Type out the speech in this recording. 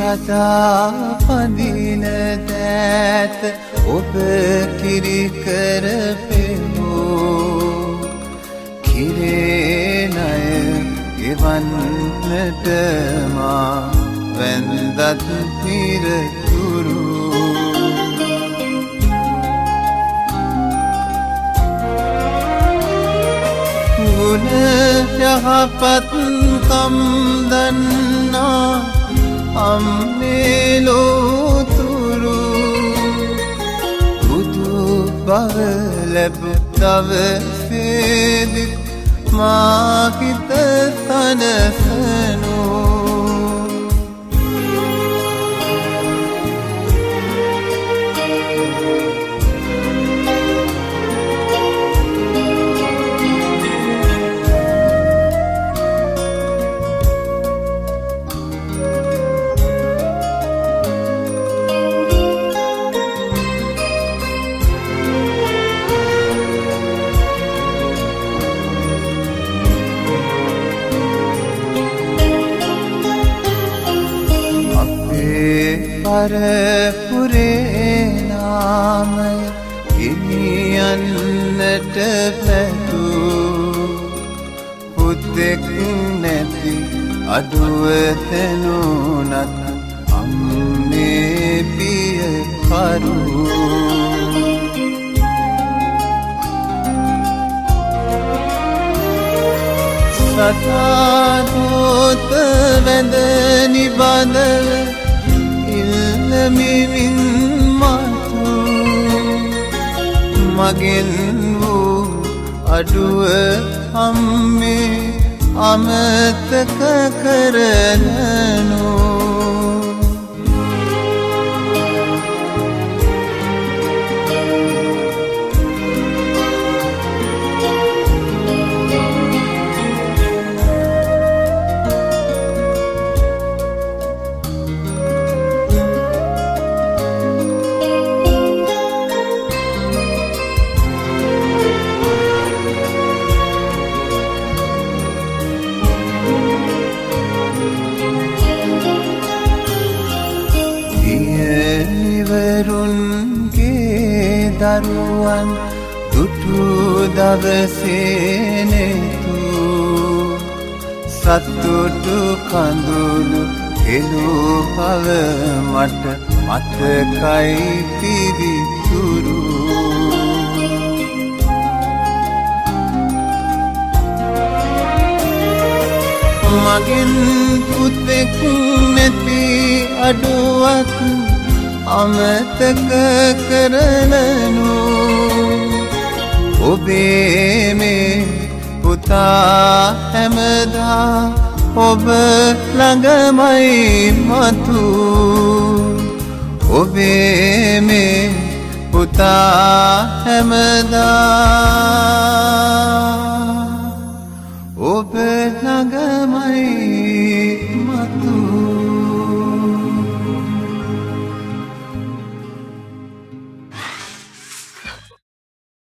සදා පඳින දෑත ඔබ කිරිකරපෙමෝ කිරේනය ගෙවන්නටමා වැන්දත් පිරතුරු. ගුණ යහපත්කම් දන්නා අම්මේලෝතුරු බුදු බව ලැබු දවසේදිත් මාහිත තනසනෝ පරපුරේ නාමය ගෙනියන්නට පැතු. පුත්තෙක් නැති අඩුවතැනුනත් අම්මේ පිය කරු. සතාදෝත වැඳ නිබඳව ඉල්ලමිවින් මතු. මගෙන් වූ අඩුව අම්මේ අමතක කරනෝ. දරුවන් දුටු දවසේනෙතු සත්තුටු කඳුළු එලූ පව මට මතකයි පිරිතුරු මගෙන් පුතෙක් නැති අඩුවත් අමතක කරනනු ඔබේ මේ පුතා හැමදා ඔබ ළඟමයි මතු. ඔබේ මේ පුතා හැමදා